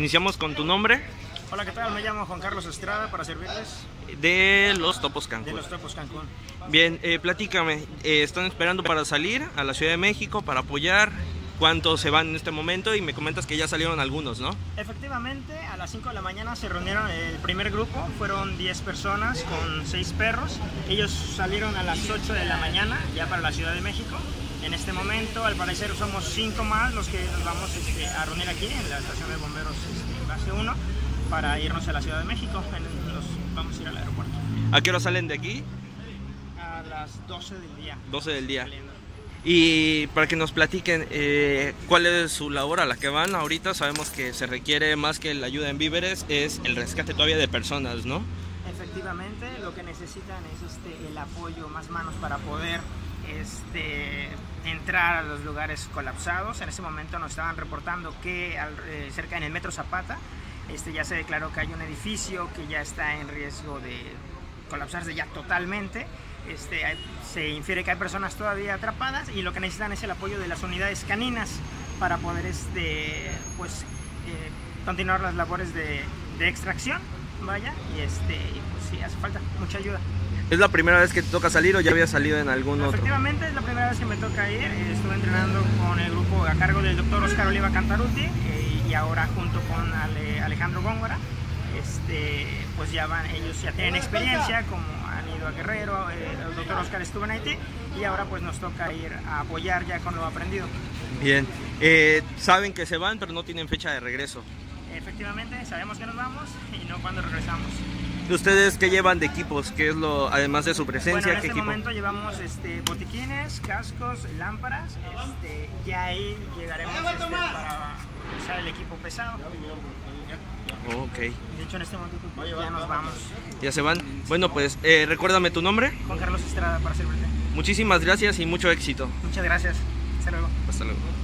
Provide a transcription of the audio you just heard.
Iniciamos con tu nombre Hola, ¿qué tal? Me llamo Juan Carlos Estrada para servirles de los Topos de Cancún. los Topos Cancún. Bien, eh, platícame, eh, ¿están esperando para salir a la Ciudad de México para apoyar? ¿Cuántos se van en este momento? Y me comentas que ya salieron algunos, ¿no? Efectivamente, a las 5 de la mañana se reunieron el primer grupo, fueron 10 personas con 6 perros. Ellos salieron a las 8 de la mañana ya para la Ciudad de México. En este momento, al parecer, somos 5 más los que nos vamos este, a reunir aquí en la estación de bomberos este, base 1 para irnos a la Ciudad de México. Nos vamos a ir al aeropuerto ¿A qué hora salen de aquí? a las 12 del día. 12 del día. Y para que nos platiquen eh, cuál es su labor a la que van ahorita, sabemos que se requiere más que la ayuda en víveres, es el rescate todavía de personas, ¿no? Efectivamente, lo que necesitan es este, el apoyo, más manos para poder este, entrar a los lugares colapsados. En ese momento nos estaban reportando que al- eh, cerca en el Metro Zapata este, ya se declaró que hay un edificio que ya está en riesgo de colapsarse ya totalmente. Este, se infiere que hay personas todavía atrapadas y lo que necesitan es el apoyo de las unidades caninas para poder este, pues, eh, continuar las labores de, de extracción. Vaya, y este, pues sí, hace falta mucha ayuda. ¿Es la primera vez que te toca salir o ya había salido en algún otro? Efectivamente, es la primera vez que me toca ir. Estuve entrenando con el grupo a cargo del doctor Oscar Oliva Cantaruti eh, y ahora junto con Ale- Alejandro Góngora. Este, pues ya van, ellos ya tienen experiencia, como ido a Guerrero, eh, el doctor Oscar estuvo en Haití y ahora pues nos toca ir a apoyar ya con lo aprendido. Bien. Eh, saben que se van, pero no tienen fecha de regreso. Efectivamente, sabemos que nos vamos y no cuando regresamos. ¿Ustedes qué llevan de equipos? ¿Qué es lo, además de su Bueno, presencia, en qué este equipo? momento llevamos este, botiquines, cascos, lámparas, este, y ahí llegaremos este, para usar el equipo pesado. Ok, De hecho, en este momento ya nos vamos. Ya se van. Bueno, pues eh, recuérdame tu nombre. Juan Carlos Estrada para servirte. Muchísimas gracias y mucho éxito. Muchas gracias. Hasta luego. Hasta luego.